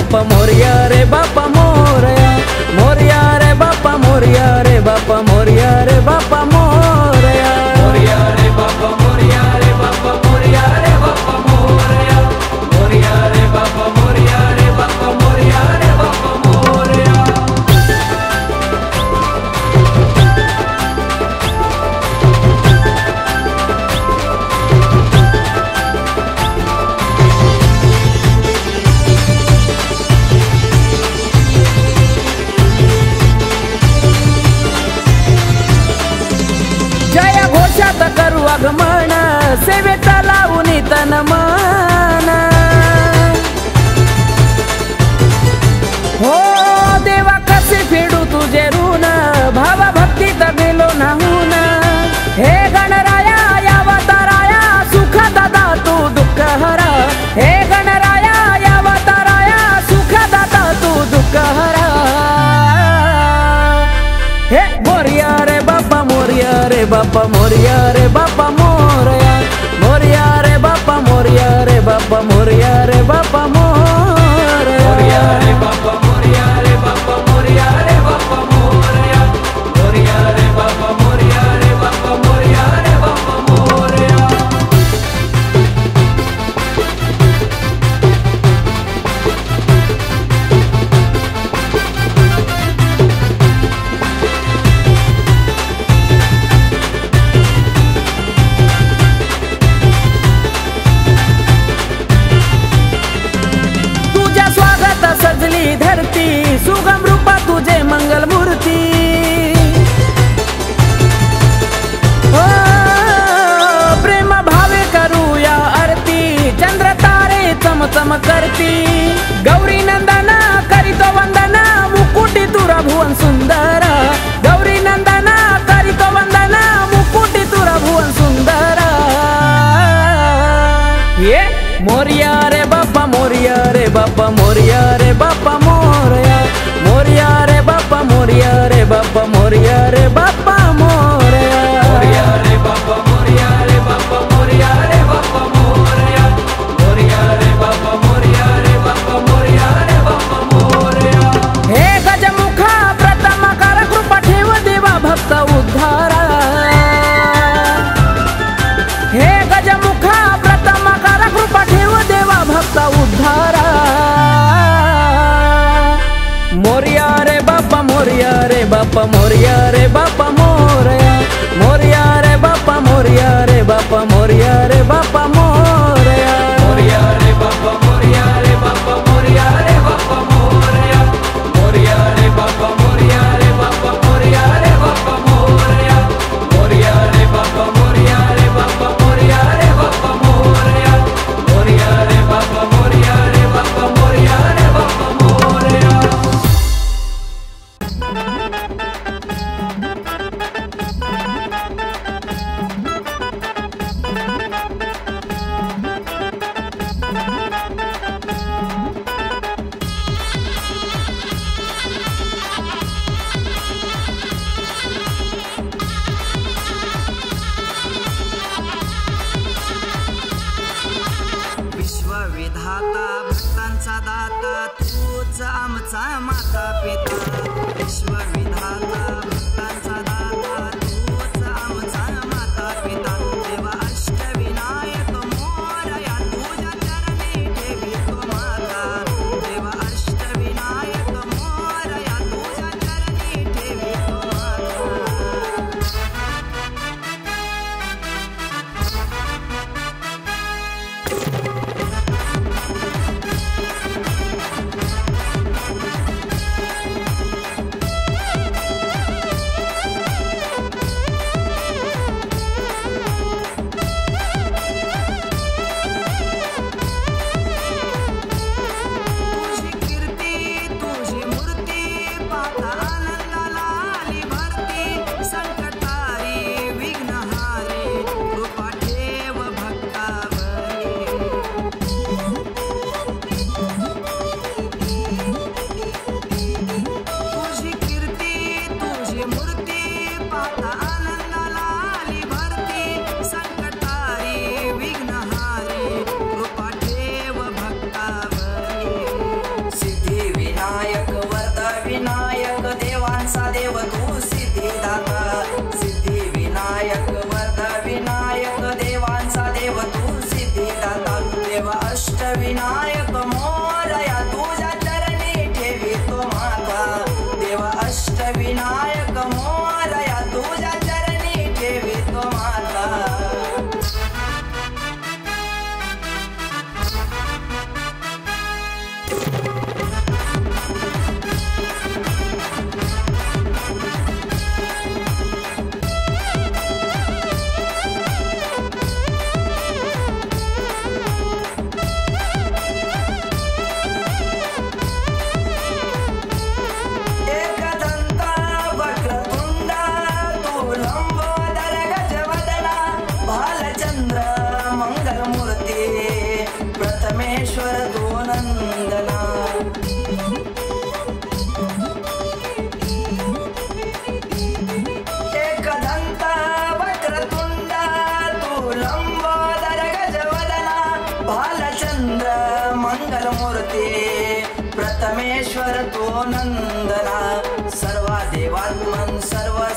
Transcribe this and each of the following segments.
बापा मोरया रे बापा मोरया मोरिया रे बापा Moriya. amor y a I am sama tapit Ishwari hata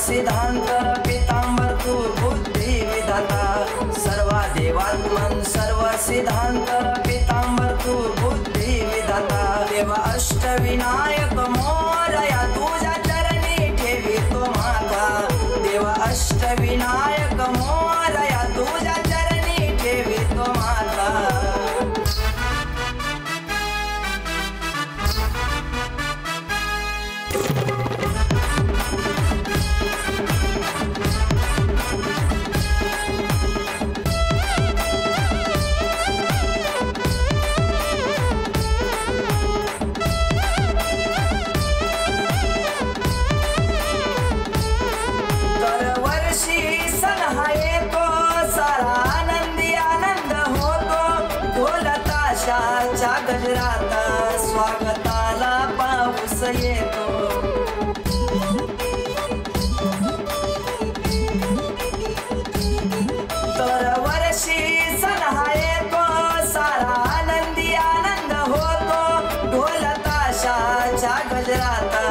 सिद्धांत ढोल ताशाच्या गजराता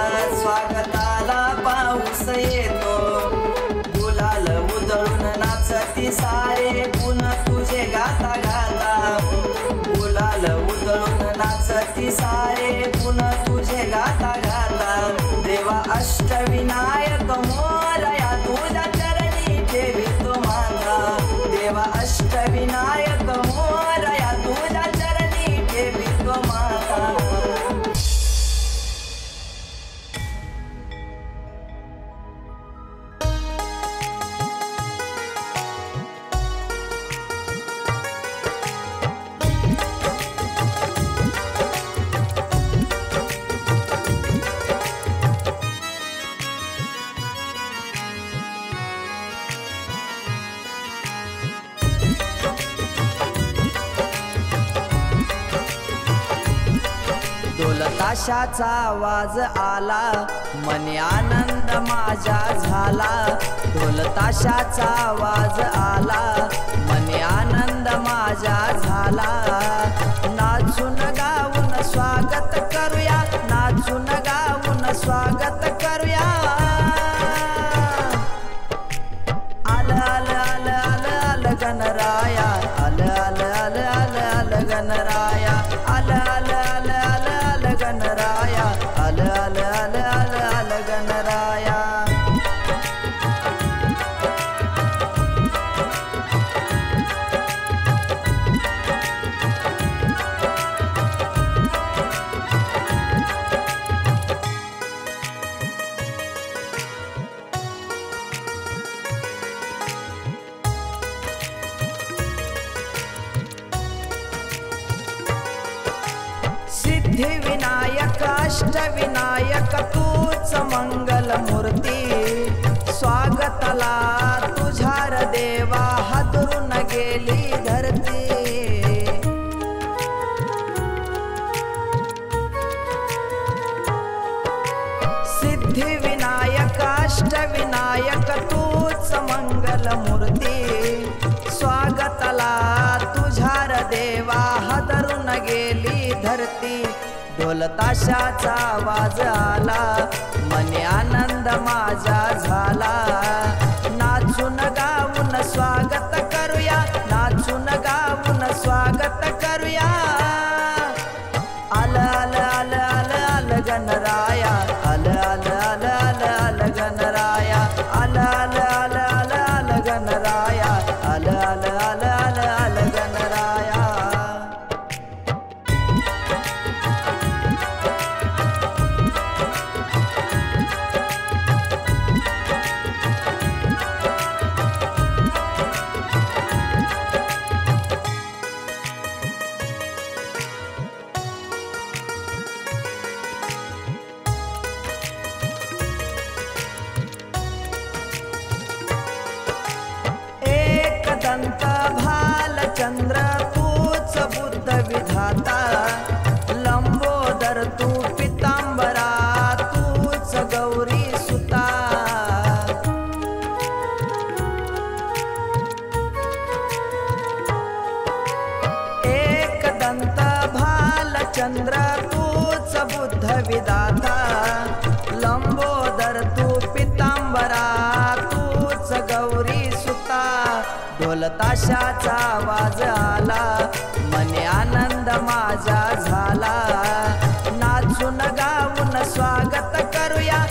आरशाचा आवाज आला. मने आनंद माझा झाला. ढोलताशाचा आवाज आला. मने आनंद माझा झाला. नाचून गाऊन स्वागत करूया. नाचून गाऊन स्वागत सिद्धी विनायक तूच मंगल मूर्ती स्वागताला तुझार देवा हदरून गेली धरती. ढोलताशाचा आवाज आला मने आनंद माझा झाला. नाचून गाऊन स्वागत करूया नाचून गाऊन स्वागत चंद्र तूच बुद्ध विदाता. लंबोदर तू पितांबरा तूच गौरी सुता. ढोलताशाचा आवाज आला मने आनंद माझा झाला. नाचून गाऊन स्वागत करूया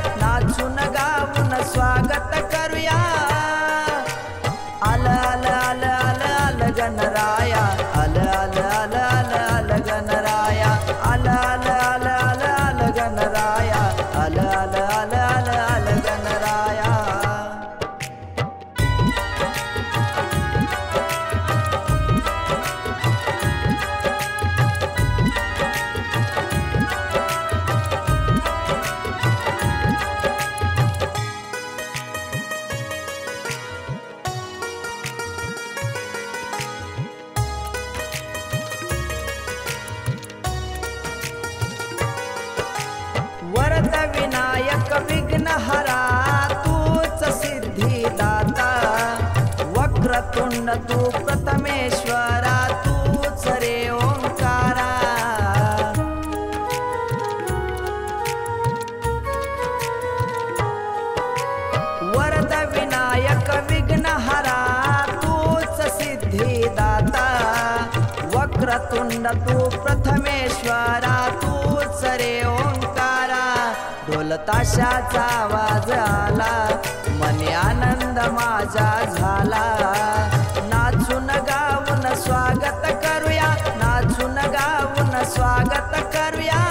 ताशाचा आवाज आला. मने आनंद माझा झाला. नाचून गाऊन स्वागत करूया. नाचून गाऊन स्वागत करूया.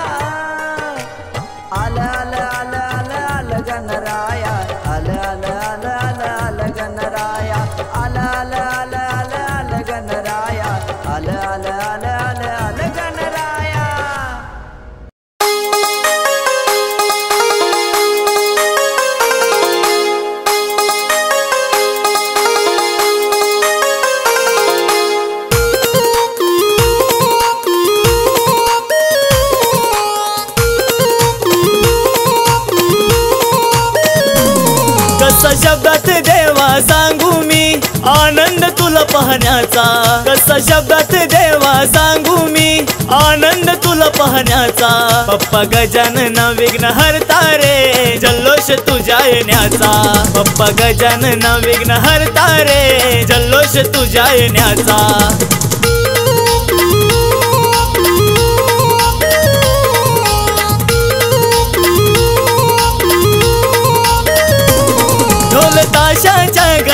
आनंद तुला पाहण्याचा. कसा शब्दात देवा सांगू मी? आनंद तुला पाहण्याचा. पप्पा गजानन विघ्न हरता रे जल्लोष तुझ्या येण्याचा. पप्पा गजानन विघ्न हरता रे जल्लोष तुझ्या येण्याचा.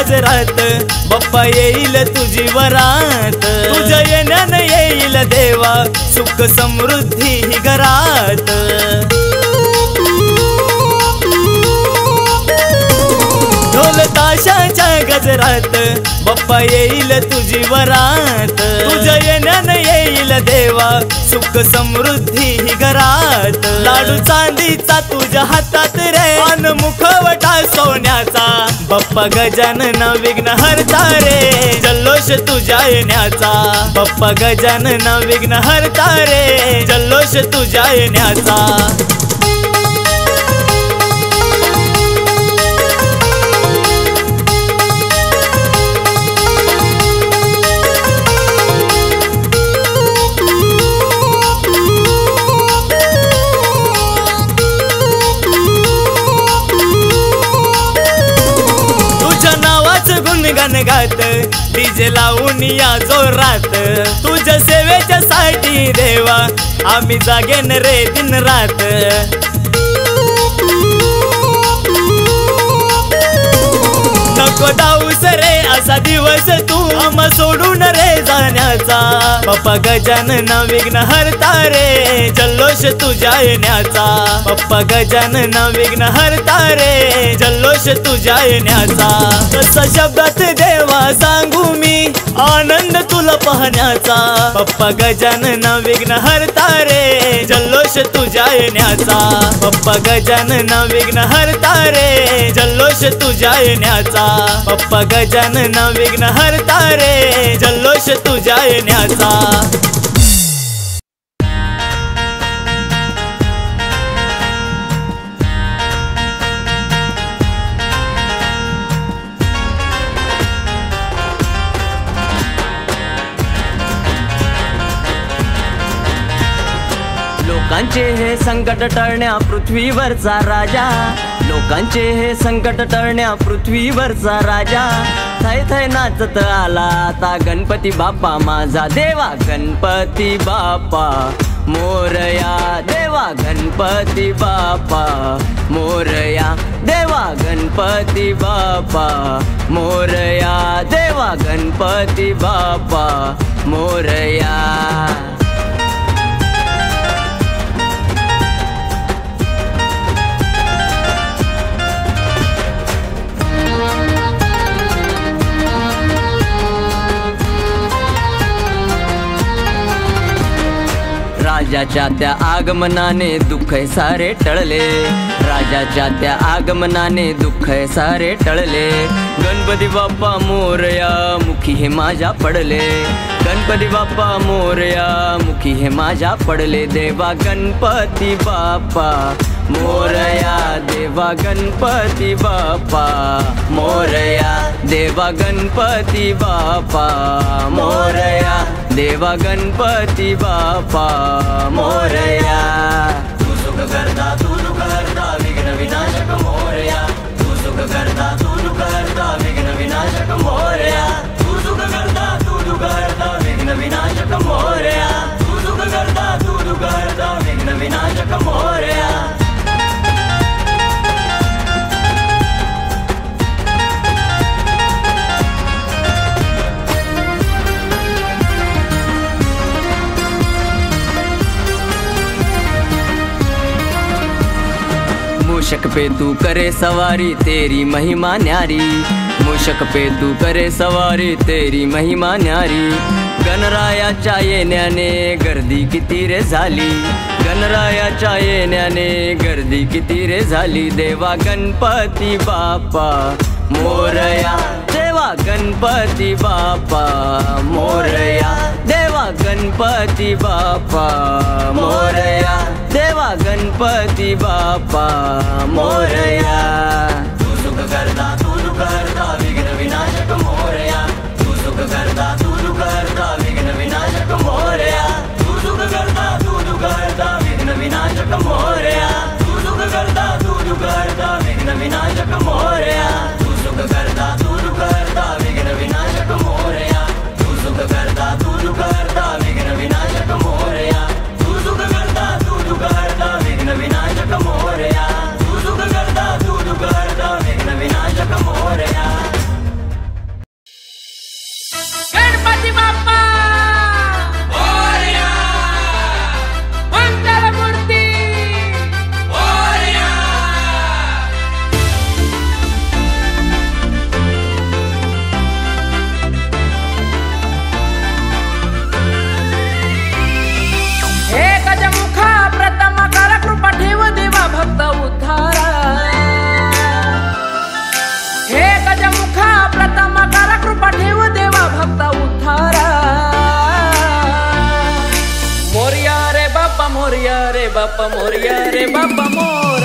गजरात बाप्पा येईल तुझी वरात. तुझ्या येण्यानं येईल देवा सुख समृद्धी घरात. गजरात बाप्पा येईल तुझी वरात. तुझ्या येण्यानं येईल देवा. सुख समृद्धी ही घरात. लाडू चांदीचा तुझ्या हातात रे. अन मुखवटा सोन्याचा. बाप्पा गजानन विघ्न हरता रे. जल्लोष तुझ्या येण्याचा. बाप्पा गजानन विघ्न हरता रे. जल्लोष तुझ्या येण्याचा. डीजे लावून या जोरात. तुझ्या सेवेच्या साठी देवा आम्ही जागेन रे दिन रात. नको डाऊस रे असा दिवस तू आम्हा सोडून रे जाण्याचा. पप्पा गजानन विघ्न हरता रे जल्लोष तुझ्या येण्याचा पप्पा गजानन विघ्न हरता रे जल्लोष तुझ्या येण्याचा तसा शब्दात देवा सांगू मी आनंद तुला पाहण्याचा. पप्पा गजानन विघ्न हरता रे जल्लोष तुझ्या येण्याचा. पप्पा गजानन विघ्न हरता रे. जल्लोष तुझ्या येण्याचा. पप्पा गजानन विघ्न हरता रे. जल्लोष तुझ्या येण्याचा. लोकांचे हे संकट टळण्या पृथ्वीवरचा राजा. लोकांचे हे संकट टळण्या पृथ्वीवरचा राजा. थय थय नाचत आला आता गणपती बाप्पा माझा. देवा गणपती बाप्पा मोरया. देवा गणपती बाप्पा मोरया. देवा गणपती बाप्पा मोरया. देवा गणपती बाप्पा मोरया. राजाच्या त्या आगमनाने दुःख सारे टळले. राजाच्या त्या आगमनाने दुःख सारे टळले. गणपती बाप्पा मोरया मुखी हे माझ्या पडले. गणपती बाप्पा मोरया मुखी हे माझ्या पडले. देवा गणपती बाप्पा मोरया देवा गणपती बाप्पा मोरया देवा गणपती बाप्पा मोरया देवा गणपती बाप्पा मोरया। तू सुख करता, तू दुःख करता, विघ्न विनाशक मोरया। तू सुख करता, तू दुःख करता, विघ्न विनाशक मोरया। तू सुख करता, तू दुःख करता, विघ्न विनाशक मोरया। तू सुख करता, तू दुःख करता, विघ्न विनाशक मोरया। मूषक पे तू करे सवारी तेरी महिमा न्यारी। मूषक पे तू करे सवारी तेरी महिमा न्यारी। गणरायाच्या येण्याने गर्दी किती रे झाली। गणरायाच्या येण्याने गर्दी किती रे झाली। देवा गणपती बापा मोरया। देवा गणपती बापा मोरया। देवा गणपती बापा मोरया। देवा गणपती बाप्पा मोरया बाप बाप्पा रे बाप मोर.